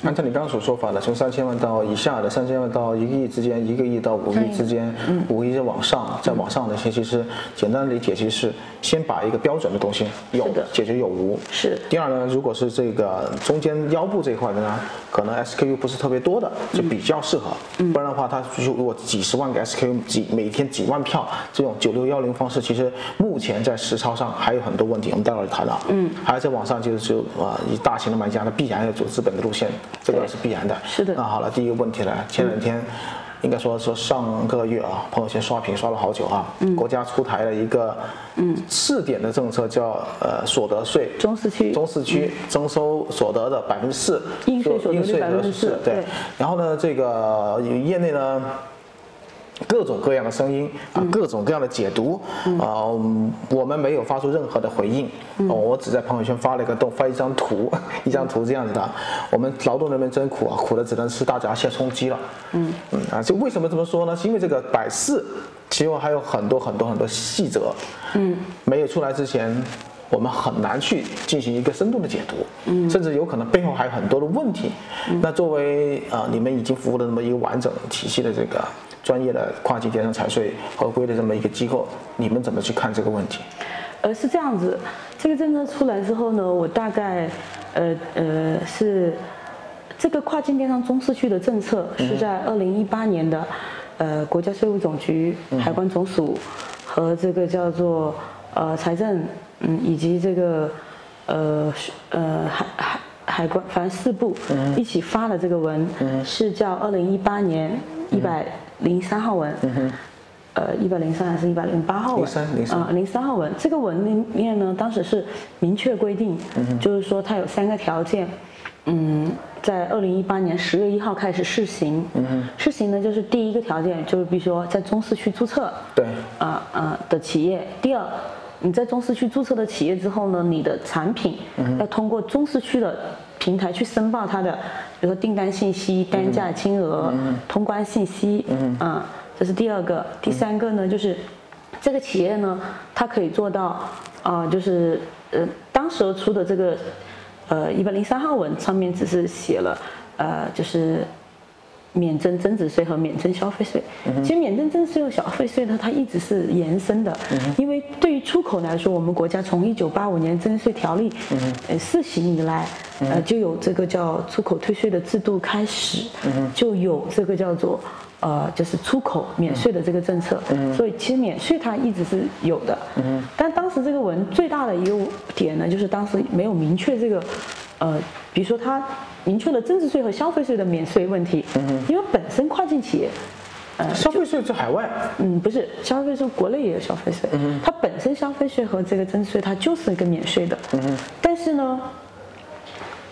你刚刚所说法的，从三千万到以下的三千万到一个亿之间，一个亿到五亿之间，五亿往上，再往上的一些，其实简单的理解其实是先把一个标准的东西有的解决有无。是第二呢，如果是这个中间腰部这一块的呢，可能 SKU 不是特别多的，就比较适合。不然的话，它如果几十万个 SKU，几每天几万票这种九六幺零方式，其实目前在实操上还有很多问题，我们待会儿谈到。嗯，还有在网上就是只有啊，以大型的买家他必然要走资本的路线，这个是必然的。是的那好了，第一个问题呢，前两天。应该说说上个月啊，朋友圈刷屏刷了好久啊。嗯国家出台了一个嗯试点的政策，叫呃所得税中四区中四区征收所得的百分之四，应税所得率应税的4%对对。然后呢，这个业内呢。各种各样的声音啊，各种各样的解读啊，嗯我们没有发出任何的回应，哦我只在朋友圈发了一个动，发一张图，一张图这样子的。我们劳动人民真苦啊，苦的只能吃大闸蟹充饥了。嗯嗯啊，就为什么这么说呢？是因为这个百事其中还有很多很多很多细则，嗯，没有出来之前。我们很难去进行一个深度的解读，嗯，甚至有可能背后还有很多的问题。那作为啊、呃你们已经服务了那么一个完整体系的这个专业的跨境电商财税合规的这么一个机构，你们怎么去看这个问题？呃，是这样子，这个政策出来之后呢，我大概，呃呃是这个跨境电商中市区的政策是在二零一八年的，呃国家税务总局、海关总署和这个叫做呃财政，嗯以及这个呃呃海海海关反正四部一起发的这个文，是叫二零一八年一百零三号文。呃，一百零三还是一百零八号文？零三零三啊，零三号文。这个文里面呢，当时是明确规定，就是说它有三个条件，嗯，在二零一八年十月一号开始试行。试行呢，就是第一个条件就是，比如说在中市区注册，对，啊啊的企业。第二，你在中市区注册的企业之后呢，你的产品要通过中市区的平台去申报它的，比如说订单信息、单价金额、通关信息，啊，这是第二个。第三个呢，就是这个企业呢，它可以做到，啊，就是呃，当时候出的这个，呃，一百零三号文上面只是写了，呃，就是。免征增值税和免征消费税，其实免征增值税和消费税呢，它一直是延伸的，因为对于出口来说，我们国家从一九八五年增值税条例呃试行以来，呃就有这个叫出口退税的制度开始，就有这个叫做呃就是出口免税的这个政策，嗯。所以其实免税它一直是有的，嗯。但当时这个文最大的一个点呢，就是当时没有明确这个呃，比如说它明确了增值税和消费税的免税问题，嗯因为本身跨境企业，呃，消费税在海外，嗯，不是消费税，国内也有消费税，它本身消费税和这个增值税它就是一个免税的，嗯但是呢，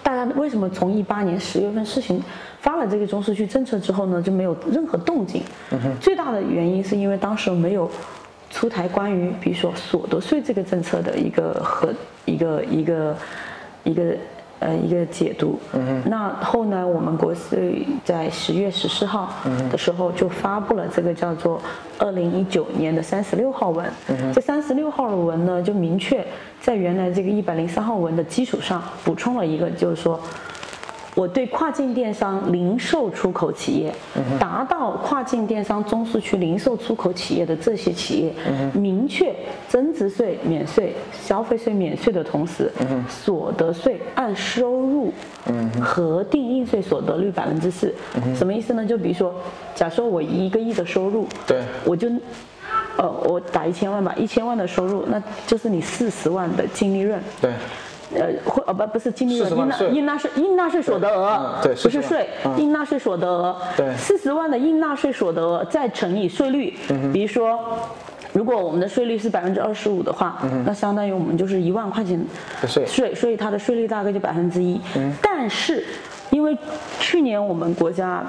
大家为什么从一八年十月份事情发了这个中市区政策之后呢，就没有任何动静？最大的原因是因为当时没有出台关于比如说所得税这个政策的一个和一个一个一个呃一个解读。嗯那后来，我们国税在十月十四号的时候就发布了这个叫做二零一九年的三十六号文。这三十六号的文呢，就明确在原来这个一百零三号文的基础上补充了一个，就是说。我对跨境电商零售出口企业，达到跨境电商中市区零售出口企业的这些企业，明确增值税免税、消费税免税的同时，所得税按收入核定应税所得率百分之四。什么意思呢？就比如说，假设我一个亿的收入，对我就。呃，我打一千万吧，一千万的收入，那就是你四十万的净利润。对，呃，或呃不不是净利润，应纳应纳税。应纳税所得额嗯，对不是税，应纳税所得额，对。四十万的应纳税所得额再乘以税率，比如说。如果我们的税率是百分之二十五的话，那相当于我们就是一万块钱的税。税，所以它的税率大概就百分之一。但是，因为去年我们国家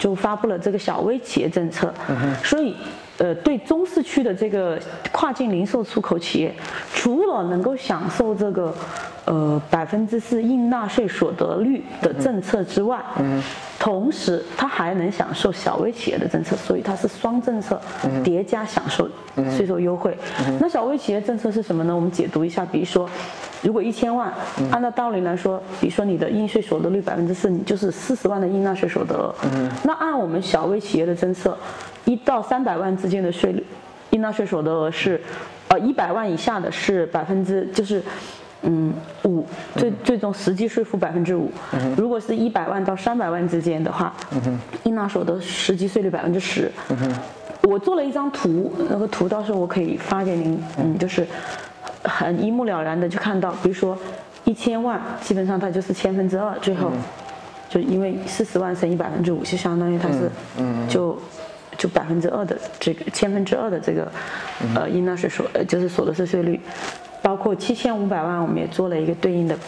就发布了这个小微企业政策，所以呃，对中市区的这个跨境零售出口企业，除了能够享受这个呃百分之四应纳税所得率的政策之外，嗯同时它还能享受小微企业的政策，所以它是双政策叠加享受税收优惠。那小微企业政策是什么呢？我们解读一下，比如说，如果一千万，按照道理来说，比如说你的应税所得率百分之四，你就是四十万的应纳税所得。嗯那按我们小微企业的政策，一到三百万之间的税率，应纳税所得额是，呃，一百万以下的是百分之就是。嗯，五最最终实际税负百分之五。如果是一百万到三百万之间的话，应纳所得实际税率百分之十。我做了一张图，那个图到时候我可以发给您。嗯，就是很一目了然的就看到，比如说一千万，基本上它就是千分之二。最后就因为四十万乘以百分之五，就相当于它是就就百分之二的这个千分之二的这个呃应纳税所呃就是所得税税率。包括七千五百万，我们也做了一个对应的，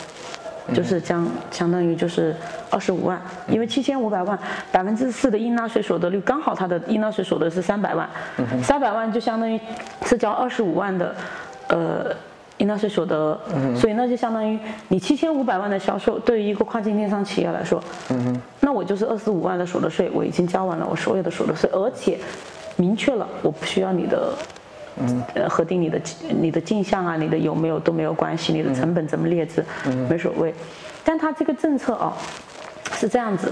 就是将相当于就是二十五万，因为七千五百万百分之四的应纳税所得率，刚好它的应纳税所得是三百万，三百万就相当于是交二十五万的，呃，应纳税所得，所以那就相当于你七千五百万的销售，对于一个跨境电商企业来说，那我就是二十五万的所得税，我已经交完了我所有的所得税，而且明确了我不需要你的。呃，核定你的你的进项啊，你的有没有都没有关系，你的成本怎么列支，没所谓。但它这个政策哦，是这样子，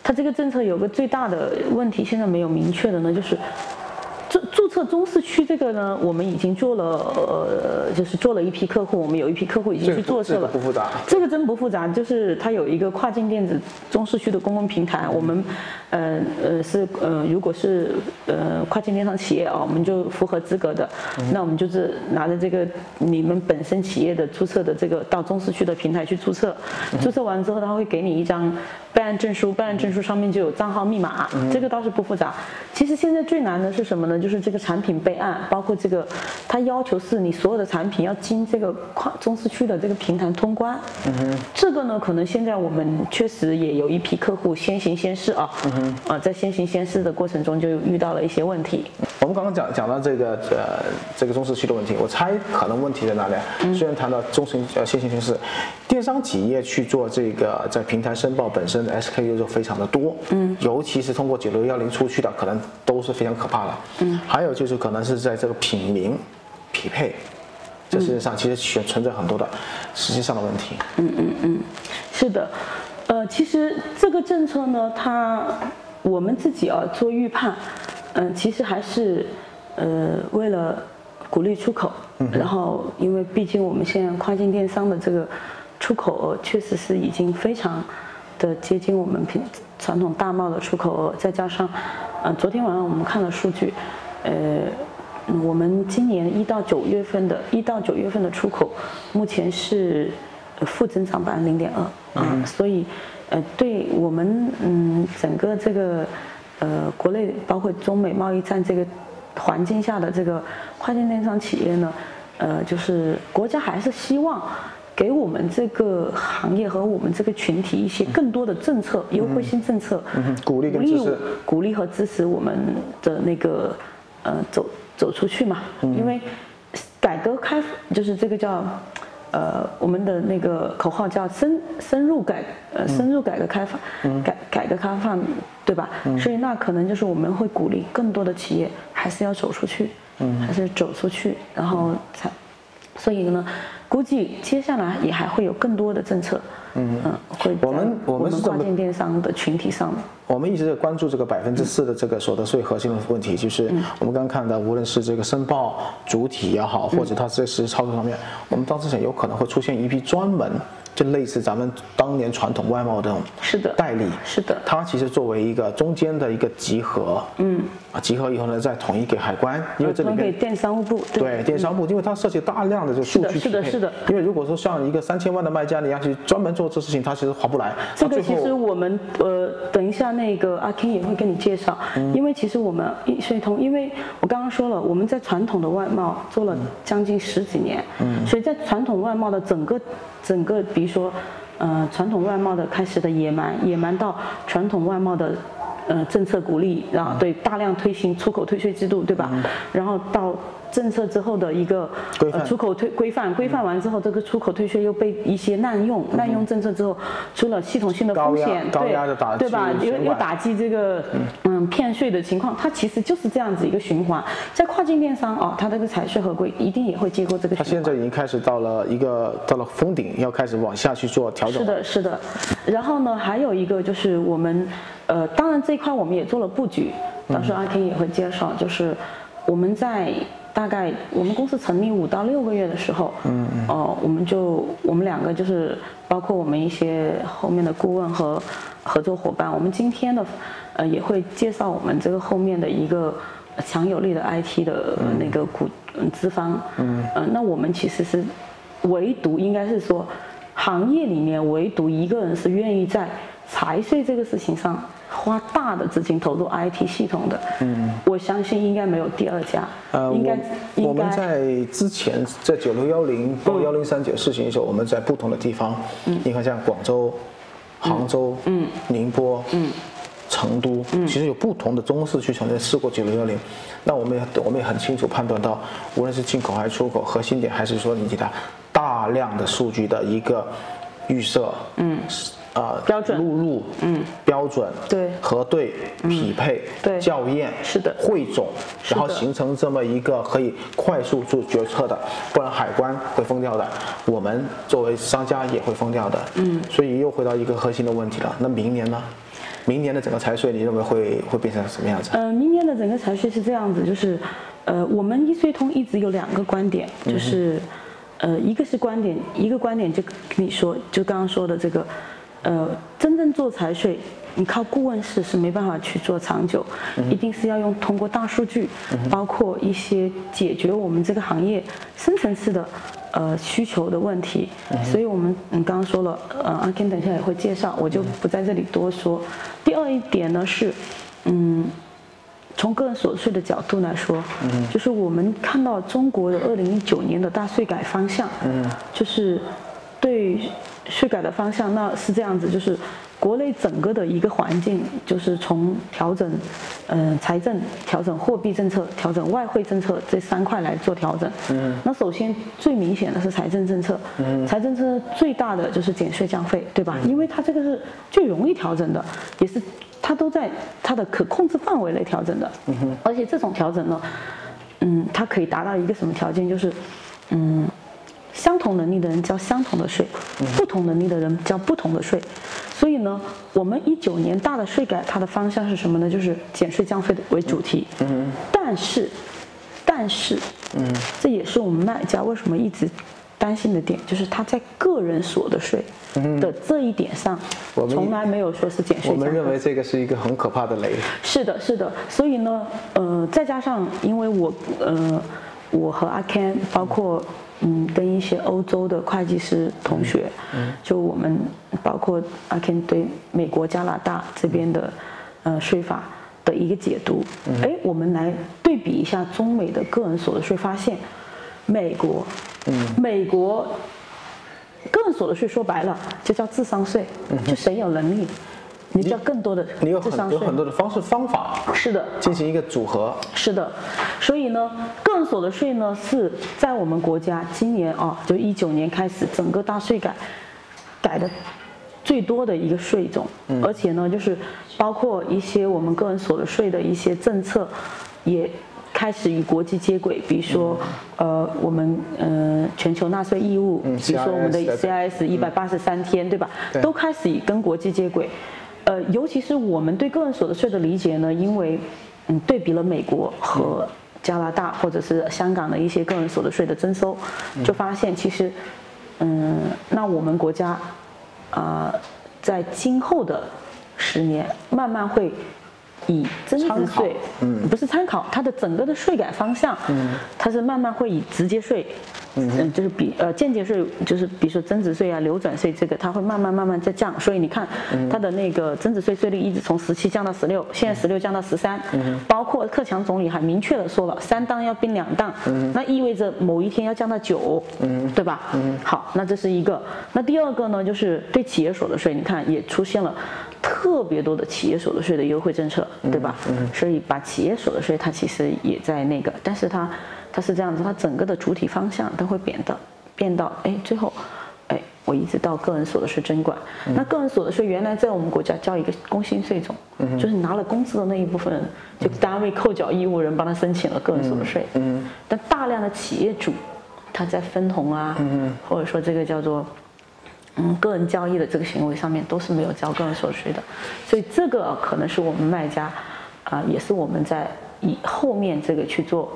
它这个政策有个最大的问题，现在没有明确的呢，就是。注注册中市区这个呢，我们已经做了，呃，就是做了一批客户，我们有一批客户已经去注册了。不复杂。这个真不复杂，就是它有一个跨境电子中市区的公共平台，我们，呃呃是呃，如果是呃跨境电商企业啊，我们就符合资格的，那我们就是拿着这个你们本身企业的注册的这个到中市区的平台去注册，注册完之后他会给你一张备案证书，备案证书上面就有账号密码，这个倒是不复杂。其实现在最难的是什么呢？就是这个产品备案，包括这个，它要求是你所有的产品要经这个跨中市区的这个平台通关。嗯哼。这个呢，可能现在我们确实也有一批客户先行先试啊。嗯哼。啊，在先行先试的过程中就遇到了一些问题。我们刚刚讲讲到这个呃这个中市区的问题，我猜可能问题在哪里？虽然谈到中行呃先行先试，电商企业去做这个在平台申报本身的 SKU 就非常的多。嗯。尤其是通过九六幺零出去的，可能都是非常可怕的。嗯。还有就是可能是在这个品名匹配，这实际上其实存在很多的实际上的问题。嗯嗯嗯，是的，呃，其实这个政策呢，它我们自己啊做预判，嗯，其实还是呃为了鼓励出口，然后因为毕竟我们现在跨境电商的这个出口额确实是已经非常的接近我们平传统大贸的出口额，再加上，嗯，昨天晚上我们看了数据。呃，我们今年一到九月份的一到九月份的出口，目前是负增长百分之零点二啊，所以呃，对我们嗯整个这个呃国内包括中美贸易战这个环境下的这个跨境电商企业呢，呃，就是国家还是希望给我们这个行业和我们这个群体一些更多的政策优惠性政策，鼓励跟支持，鼓励和支持我们的那个。呃，走走出去嘛，因为改革开就是这个叫，呃，我们的那个口号叫深深入改呃深入改革开放，改改革开放，对吧？所以那可能就是我们会鼓励更多的企业还是要走出去，还是走出去，然后才，所以呢，估计接下来也还会有更多的政策，嗯嗯，会我们我们跨境电商的群体上。我们一直在关注这个百分之四的这个所得税核心的问题，就是我们刚刚看到，无论是这个申报主体也好，或者它在实际操作方面，我们当时想有可能会出现一批专门。就类似咱们当年传统外贸这种是的代理，是的，它其实作为一个中间的一个集合，嗯，啊，集合以后呢，再统一给海关，因为这里面电商务部，对。电商部，因为它涉及大量的这个数据是的，是的，因为如果说像一个三千万的卖家，你要去专门做这事情，它其实划不来。这个其实我们呃，等一下那个阿 King 也会跟你介绍，因为其实我们易税通，因为我刚刚说了，我们在传统的外贸做了将近十几年，嗯，所以在传统外贸的整个。整个，比如说，呃，传统外贸的开始的野蛮，野蛮到传统外贸的呃政策鼓励，然后对大量推行出口退税制度，对吧？然后到政策之后的一个呃出口退规范，规范完之后，这个出口退税又被一些滥用，滥用政策之后，出了系统性的风险，对对吧？又又打击这个嗯骗税的情况，它其实就是这样子一个循环。在跨境电商哦，它这个财税合规一定也会经过这个它。现在已经开始到了一个到了封顶，要开始往下去做调整。是的，是的。然后呢，还有一个就是我们，呃，当然这一块我们也做了布局，到时候阿 K 也会介绍，就是我们在大概我们公司成立五到六个月的时候，嗯嗯，哦、我们就我们两个就是包括我们一些后面的顾问和合作伙伴，我们今天的呃也会介绍我们这个后面的一个强有力的 IT 的那个股嗯资方，嗯，呃，那我们其实是唯独应该是说，行业里面唯独一个人是愿意在财税这个事情上花大的资金投入 IT 系统的。嗯，我相信应该没有第二家。呃，应该我我们在之前在九六幺零包幺零三九试行的时候，我们在不同的地方，嗯。你看像广州、杭州、嗯、宁波、嗯、成都，嗯。其实有不同的中市区曾经试过九六幺零，那我们也我们也很清楚判断到，无论是进口还是出口，核心点还是说你给他大量的数据的一个预设，嗯，啊、标准。录入，嗯，标准，对。核对、匹配、对。校验，是的。汇总，然后形成这么一个可以快速做决策的，不然海关会封掉的，我们作为商家也会封掉的。嗯，所以又回到一个核心的问题了，那明年呢？明年的整个财税，你认为会会变成什么样子？呃，明年的整个财税是这样子，就是，呃，我们一税通一直有两个观点，就是，呃，一个是观点，一个观点就跟你说，就刚刚说的这个，呃，真正做财税，你靠顾问式是没办法去做长久，一定是要用通过大数据，包括一些解决我们这个行业深层次的。呃，需求的问题，所以我们嗯刚刚说了，呃，阿 Ken 等一下也会介绍，我就不在这里多说。第二一点呢是，嗯，从个人所得税的角度来说，嗯，就是我们看到中国的二零一九年的大税改方向，嗯，就是对税改的方向，那是这样子，就是国内整个的一个环境，就是从调整，嗯、财政、调整货币政策、调整外汇政策这三块来做调整。嗯，那首先最明显的是财政政策，嗯，财政政策最大的就是减税降费，对吧？因为它这个是最容易调整的，也是它都在它的可控制范围内调整的。嗯哼，而且这种调整呢，嗯，它可以达到一个什么条件？就是，嗯，相同能力的人交相同的税，不同能力的人交不同的税。所以呢，我们一九年大的税改，它的方向是什么呢？就是减税降费的为主题。嗯，但是，但是，嗯，这也是我们卖家为什么一直担心的点，就是他在个人所得税的这一点上，我们从来没有说是减税。我们认为这个是一个很可怕的雷。是的，是的，所以呢，呃，再加上因为我，呃，我和阿 Ken，包括嗯，跟一些欧洲的会计师同学，就我们包括阿 Ken 对美国、加拿大这边的呃税法的一个解读，哎、我们来对比一下中美的个人所得税，发现美国，美国个人所得税说白了就叫智商税，就谁有能力，你交更多的你有很有。很多的方式方法是的，进行一个组合。是的，所以呢，个人所得税呢是在我们国家今年啊，就一九年开始，整个大税改改的最多的一个税种，而且呢，就是包括一些我们个人所得税的一些政策，也开始与国际接轨，比如说，呃，我们呃全球纳税义务，嗯比如说我们的 CIS 一百八十三天，对吧？对都开始跟国际接轨。呃，尤其是我们对个人所得税的理解呢，因为嗯对比了美国和加拿大或者是香港的一些个人所得税的征收，就发现其实嗯，那我们国家啊、在今后的十年慢慢会。以增值税，嗯，不是参考它的整个的税改方向，嗯，它是慢慢会以直接税嗯，就是比呃间接税，就是比如说增值税啊、流转税这个，它会慢慢慢慢在降。所以你看，它的那个增值税税率一直从十七降到十六，现在十六降到十三。包括克强总理还明确的说了，三档要并两档，那意味着某一天要降到九，对吧？好，那这是一个。那第二个呢，就是对企业所得税，你看也出现了特别多的企业所得税的优惠政策，对吧？所以把企业所得税它其实也在那个，但是它。它是这样子，它整个的主体方向都会变到变到，哎，最后，哎，我一直到个人所得税征管。那个人所得税原来在我们国家叫一个工薪税种，就是拿了工资的那一部分，就单位扣缴义务人帮他申请了个人所得税。嗯。但大量的企业主，他在分红啊，或者说这个叫做，嗯，个人交易的这个行为上面都是没有交个人所得税的，所以这个可能是我们卖家，啊，也是我们在以后面这个去做。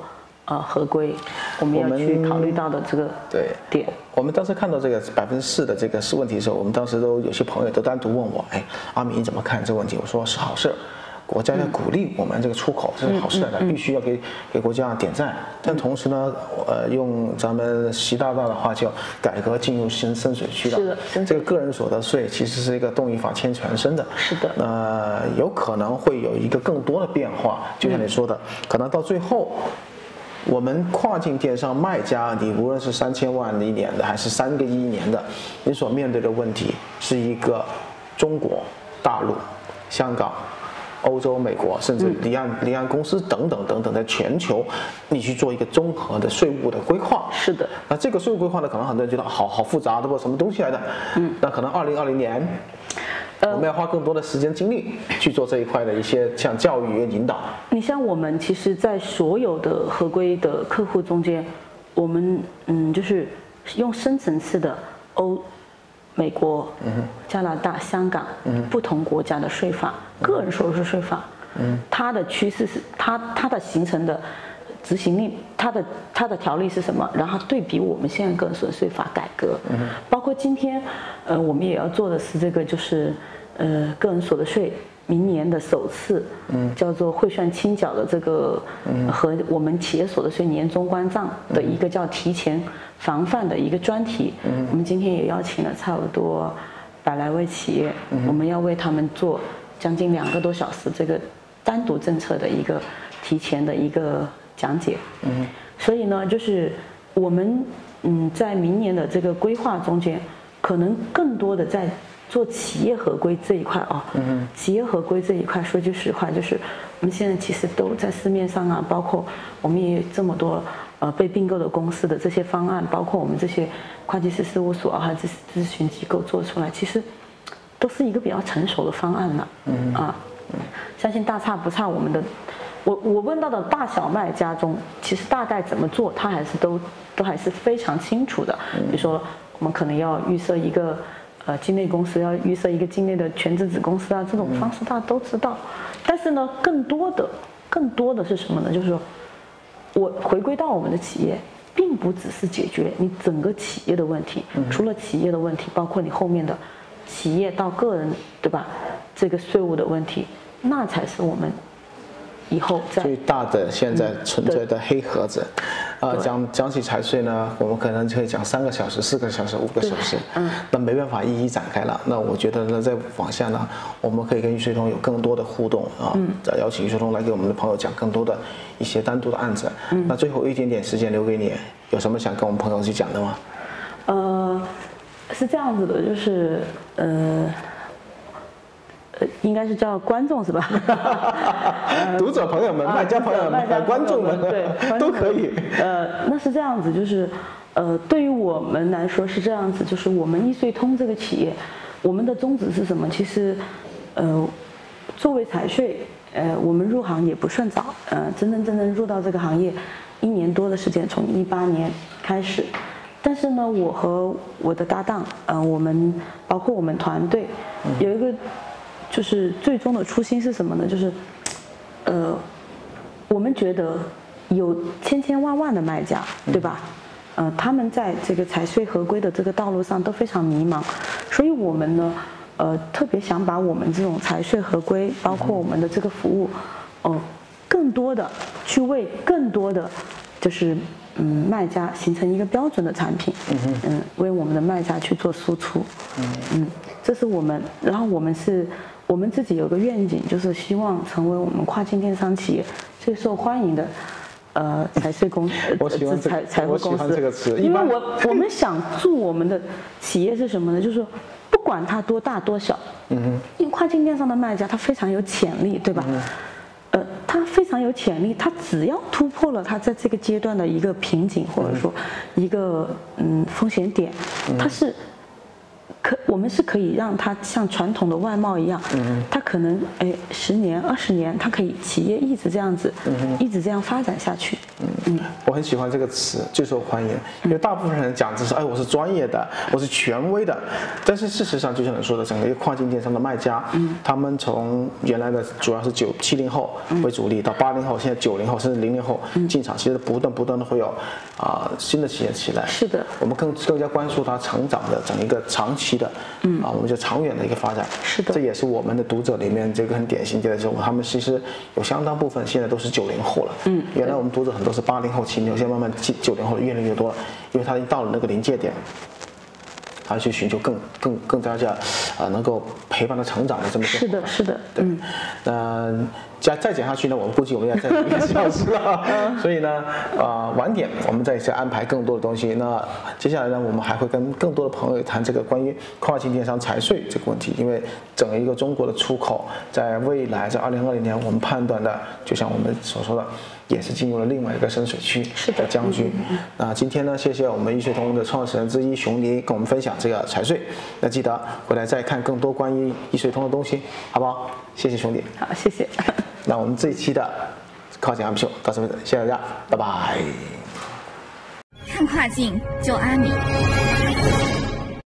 呃，合规，我们要去考虑到的这个对点。我们当时看到这个百分之四的这个是问题的时候，我们当时都有些朋友都单独问我，哎，阿明你怎么看这个问题？我说是好事，国家在鼓励我们这个出口，这是好事，必须要给给国家点赞。但同时呢，呃，用咱们习大大的话叫改革进入新深水区了。是的，这个个人所得税其实是一个动一法牵全身的。是的。那有可能会有一个更多的变化，就像你说的，可能到最后。我们跨境电商卖家，你无论是三千万一年的，还是三个亿一年的，你所面对的问题是一个中国大陆、香港、欧洲、美国，甚至离岸离岸公司等等等等，在全球，你去做一个综合的税务的规划。是的。那这个税务规划呢，可能很多人觉得好好复杂，对不？什么东西来的？嗯。那可能二零二零年。我们要花更多的时间精力去做这一块的一些像教育引导。你像我们其实，在所有的合规的客户中间，我们嗯，就是用深层次的欧、美国、加拿大、香港不同国家的税法、个人所得税法，它的趋势是它它的形成的执行力，它的它的条例是什么？然后对比我们现在个人所得税法改革，包括今天呃，我们也要做的是这个就是。呃，个人所得税明年的首次，嗯，叫做汇算清缴的这个，嗯，和我们企业所得税年终关账的一个叫提前防范的一个专题，嗯，我们今天也邀请了差不多百来位企业，我们要为他们做将近两个多小时这个单独政策的一个提前的一个讲解，嗯，所以呢，就是我们嗯在明年的这个规划中间，可能更多的在。做企业合规这一块啊，企业合规这一块，说句实话，就是我们现在其实都在市面上啊，包括我们也有这么多呃被并购的公司的这些方案，包括我们这些会计师事务所啊，这些咨询机构做出来，其实都是一个比较成熟的方案了。嗯啊，相信大差不差。我们的，我我问到的大小卖家中，其实大概怎么做，他还是都都还是非常清楚的。比如说，我们可能要预设一个。呃，境内公司要预设一个境内的全资子公司啊，这种方式大家都知道。但是呢，更多的、更多的是什么呢？就是说，我回归到我们的企业，并不只是解决你整个企业的问题，除了企业的问题，包括你后面的企业到个人，对吧？这个税务的问题，那才是我们。以后最大的现在存在的黑盒子，啊，讲讲起财税呢，我们可能就会讲三个小时、四个小时、五个小时，嗯，那没办法一一展开了。那我觉得呢，在往下呢，我们可以跟余税通有更多的互动啊，再邀请余税通来给我们的朋友讲更多的一些单独的案子。嗯那最后一点点时间留给你，有什么想跟我们朋友去讲的吗？呃，是这样子的，就是呃。应该是叫观众是吧？读者朋友们、卖家朋友们、观众们，对，都可以。呃，那是这样子，就是，呃，对于我们来说是这样子，就是我们易税通这个企业，我们的宗旨是什么？其实，呃，作为财税，呃，我们入行也不算早，呃，真真正正入到这个行业，一年多的时间，从一八年开始。但是呢，我和我的搭档，嗯，我们包括我们团队，有一个。就是最终的初心是什么呢？就是，呃，我们觉得有千千万万的卖家，对吧？呃，他们在这个财税合规的这个道路上都非常迷茫，所以我们呢，呃，特别想把我们这种财税合规，包括我们的这个服务，哦，更多的去为更多的就是嗯卖家形成一个标准的产品，嗯为我们的卖家去做输出，嗯这是我们，然后我们是，我们自己有个愿景，就是希望成为我们跨境电商企业最受欢迎的。呃，财税公司，我喜欢这财财务公司这个词因为我我们想做我们的企业是什么呢？就是说，不管它多大多小，嗯因为跨境电商的卖家他非常有潜力，对吧？嗯呃，他非常有潜力，他只要突破了他在这个阶段的一个瓶颈，或者说一个嗯风险点，他是可我们是可以让它像传统的外贸一样，它可能哎十年二十年，它可以企业一直这样子，一直这样发展下去。嗯我很喜欢这个词，最受欢迎，因为大部分人讲的是，哎，我是专业的，我是权威的，但是事实上，就像你说的，整个一个跨境电商的卖家，他们从原来的主要是九七零后为主力，到八零后，现在九零后甚至零零后进场，其实不断不断的会有啊、新的企业起来。是的我们更更加关注它成长的整一个长期的，嗯啊，我们叫长远的一个发展。是的这也是我们的读者里面这个很典型的时候，他们其实有相当部分现在都是九零后了。嗯，原来我们读者很多是八零后、七零后，现在慢慢九零后越来越多了，因为他一到了那个临界点。他去寻求更更更加加，啊，能够陪伴他成长的这么一个是的，是的，对，那再再讲下去呢，我们估计我们要再一个小时了，所以呢，啊、晚点我们再再安排更多的东西。那接下来呢，我们还会跟更多的朋友谈这个关于跨境电商财税这个问题，因为整个一个中国的出口，在未来在二零二零年，我们判断的，就像我们所说的。也是进入了另外一个深水区，是的将军。那今天呢，谢谢我们易税通的创始人之一熊林跟我们分享这个财税。那记得回来再看更多关于易税通的东西，好不好？谢谢兄弟。好，谢谢。那我们这一期的跨境阿米秀到此为止，谢谢大家，拜拜。看跨境就阿米。